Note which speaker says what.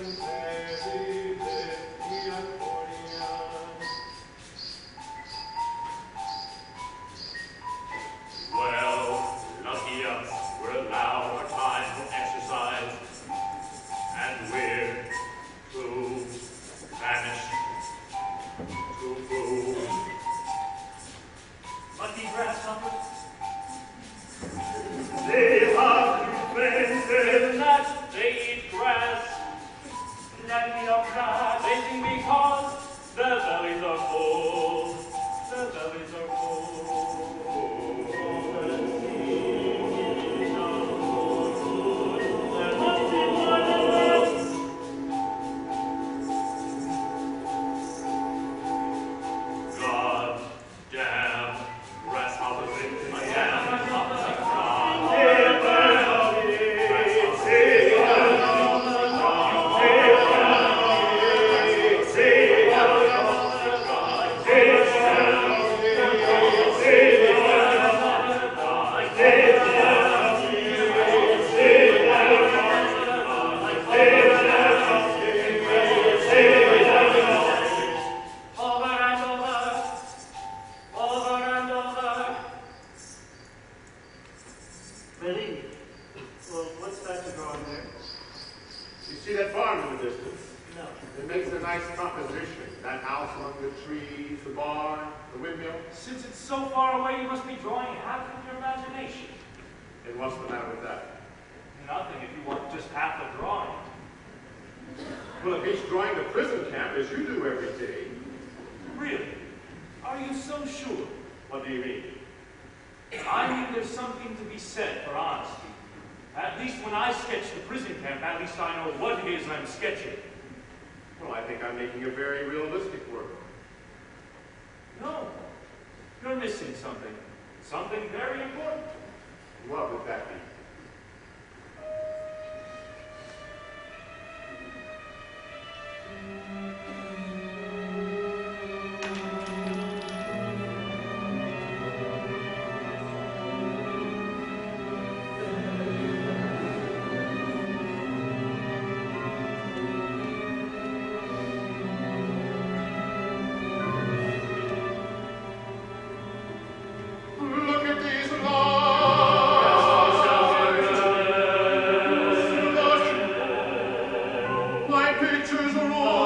Speaker 1: and
Speaker 2: Racing because
Speaker 1: Well, what's that you growing there?
Speaker 3: You see that barn in the distance?
Speaker 1: No.
Speaker 3: It makes a nice composition. That house among the trees, the barn, the windmill.
Speaker 2: Since it's so far away, you must be drawing half of your imagination.
Speaker 3: And what's the matter with that?
Speaker 2: Nothing if you want just half a drawing.
Speaker 3: Well, if he's drawing the prison camp as you do every day.
Speaker 2: Really? Are you so sure?
Speaker 3: What do you mean?
Speaker 2: I knew there's something to be said for honesty. At least when I sketch the prison camp, at least I know what it is I'm sketching.
Speaker 3: Well, I think I'm making a very realistic work.
Speaker 2: No, you're missing something. Something very important.
Speaker 3: What would that be? preachers are all